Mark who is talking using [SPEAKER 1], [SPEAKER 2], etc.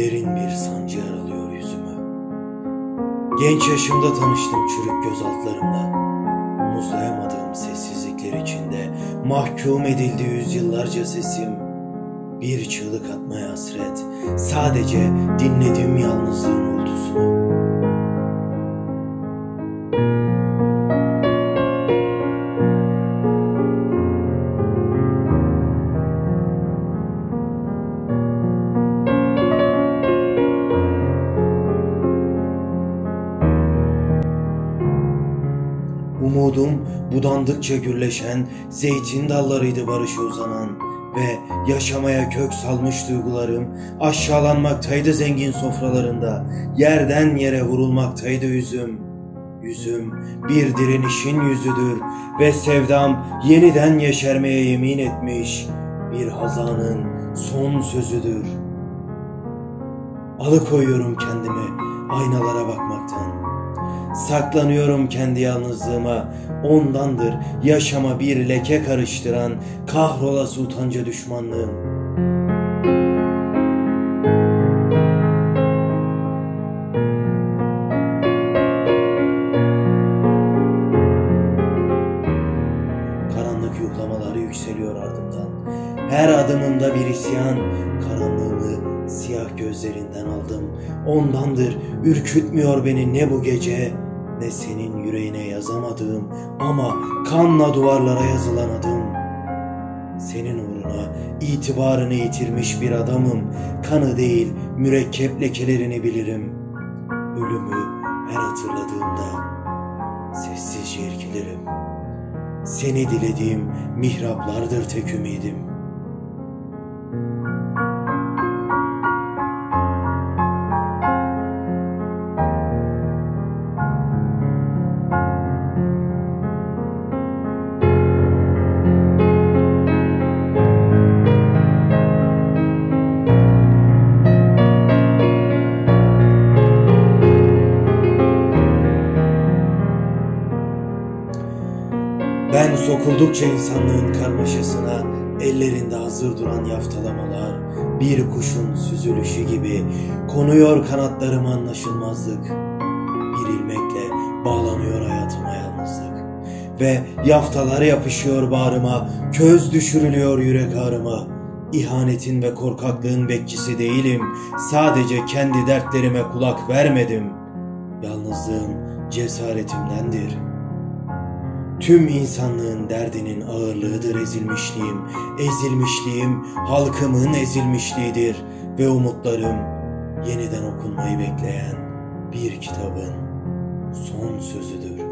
[SPEAKER 1] Derin bir sancı yaralıyor yüzümü. Genç yaşımda tanıştım çürük gözaltlarımla. Omuzlayamadığım sessizlikler içinde mahkum edildi yüzyıllarca sesim. Bir çığlık atmaya hasret, sadece dinlediğim yalnızlığın uğultusunu. Umudum budandıkça gürleşen zeytin dallarıydı barışa uzanan ve yaşamaya kök salmış duygularım aşağılanmaktaydı zengin sofralarında yerden yere vurulmaktaydı yüzüm. Yüzüm bir direnişin yüzüdür ve sevdam yeniden yeşermeye yemin etmiş bir hazanın son sözüdür. Alıkoyuyorum kendimi aynalara bakmaktan. Saklanıyorum kendi yalnızlığıma. Ondandır yaşama bir leke karıştıran kahrolası utanca düşmanlığım. Yükseliyor ardımdan. Her adımımda bir isyan. Karanlığımı siyah gözlerinden aldım. Ondandır ürkütmüyor beni ne bu gece ne senin yüreğine yazamadığım ama kanla duvarlara yazılan adım. Senin uğruna itibarını yitirmiş bir adamım. Kanı değil mürekkep lekelerini bilirim. Ölümü her hatırladığımda sessizce irkilirim. Seni dilediğim mihraplardır tek ümidim.'' Ben sokuldukça insanlığın karmaşasına ellerinde hazır duran yaftalamalar, bir kuşun süzülüşü gibi konuyor kanatlarım anlaşılmazlık. Bir ilmekle bağlanıyor hayatıma yalnızlık. Ve yaftalar yapışıyor bağrıma, köz düşürülüyor yürek ağrıma. İhanetin ve korkaklığın bekçisi değilim, sadece kendi dertlerime kulak vermedim. Yalnızlığım cesaretimdendir.'' Tüm insanlığın derdinin ağırlığıdır ezilmişliğim, ezilmişliğim halkımın ezilmişliğidir ve umutlarım yeniden okunmayı bekleyen bir kitabın son sözüdür.